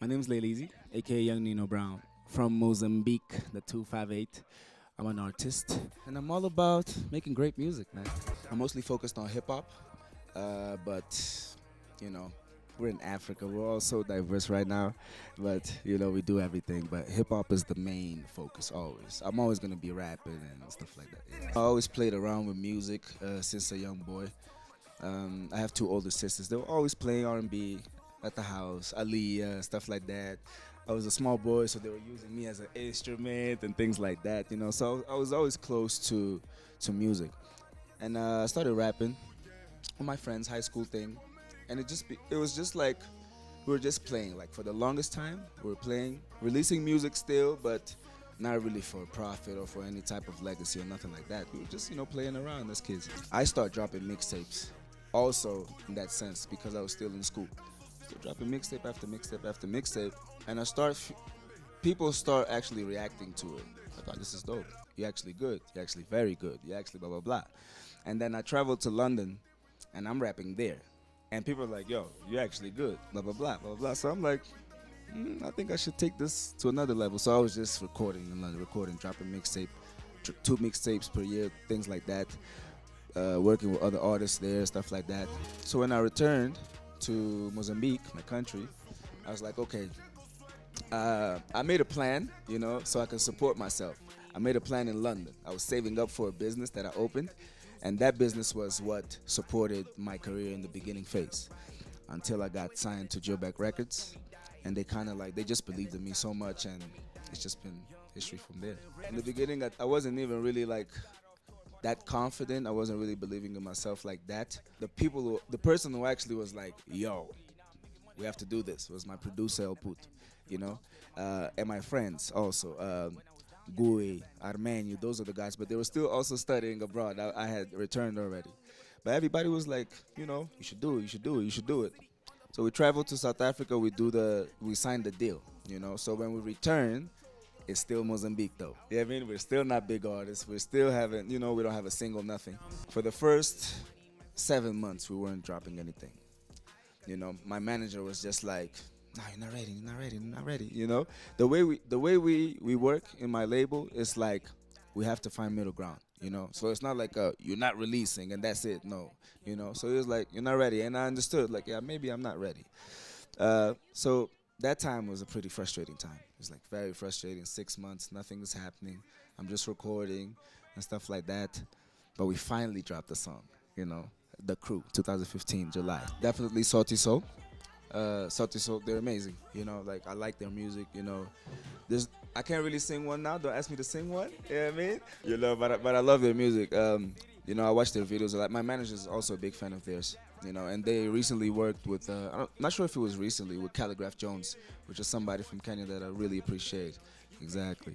My name is Laylizzy, aka Young Nino Brown, from Mozambique, the 258. I'm an artist, and I'm all about making great music, man. I'm mostly focused on hip hop, uh, but you know, we're in Africa. We're all so diverse right now, but you know, we do everything. But hip hop is the main focus always. I'm always gonna be rapping and stuff like that. Yeah. I always played around with music uh, since a young boy. Um, I have two older sisters. They were always playing R&B at the house, Aaliyah, stuff like that. I was a small boy, so they were using me as an instrument and things like that, you know. So I was always close to to music, and uh, I started rapping with my friends, high school thing, and it just be, it was just like we were just playing. Like for the longest time, we were playing, releasing music still, but not really for profit or for any type of legacy or nothing like that. We were just you know playing around as kids. I started dropping mixtapes, also in that sense because I was still in school. Dropping mixtape after mixtape after mixtape, and I start, people start actually reacting to it. I thought this is dope. You're actually good. You're actually very good. You're actually blah blah blah. And then I traveled to London, and I'm rapping there, and people are like, "Yo, you're actually good." Blah blah blah blah blah. So I'm like, mm, I think I should take this to another level. So I was just recording in London, recording, dropping mixtape, two mixtapes per year, things like that. Uh, working with other artists there, stuff like that. So when I returned to Mozambique, my country, I was like, okay, uh, I made a plan, you know, so I can support myself. I made a plan in London. I was saving up for a business that I opened, and that business was what supported my career in the beginning phase until I got signed to Joburg Records, and they kind of like they just believed in me so much, and it's just been history from there. In the beginning, I, I wasn't even really like that confident. I wasn't really believing in myself like that. The people, who, the person who actually was like, "Yo, we have to do this," was my producer El Put, you know, uh, and my friends also. Um, Gui, those are the guys, but they were still also studying abroad. I, I had returned already, but everybody was like, you know, you should do it, you should do it, you should do it. So we traveled to South Africa. We do the, we signed the deal, you know. So when we return, it's still Mozambique though. Yeah, I mean, we're still not big artists. We're still having, you know, we don't have a single nothing. For the first seven months, we weren't dropping anything. You know, my manager was just like, "No, you're not ready. You're not ready. You're not ready." You know, the way we the way we we work in my label is like we have to find middle ground. You know, so it's not like uh, you're not releasing and that's it. No, you know. So it was like you're not ready, and I understood like yeah, maybe I'm not ready. Uh, so that time was a pretty frustrating time. It was like very frustrating. Six months, nothing is happening. I'm just recording and stuff like that. But we finally dropped the song, you know, The Crew, 2015, July. Definitely Sauti Sol. Uh, Sauti Sol, they're amazing. You know, like I like their music. You know, there's I can't really sing one now. Don't ask me to sing one. You know what I mean? You know, but I, but I love their music. Um, you know, I watch their videos a lot. My manager is also a big fan of theirs. You know, and they recently worked with. Uh, I'm not sure if it was recently with Khaligraph Jones, which is somebody from Kenya that I really appreciate. Exactly,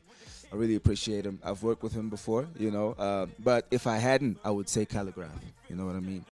I really appreciate him. I've worked with him before. You know, uh, but if I hadn't, I would say Calligraph. You know what I mean?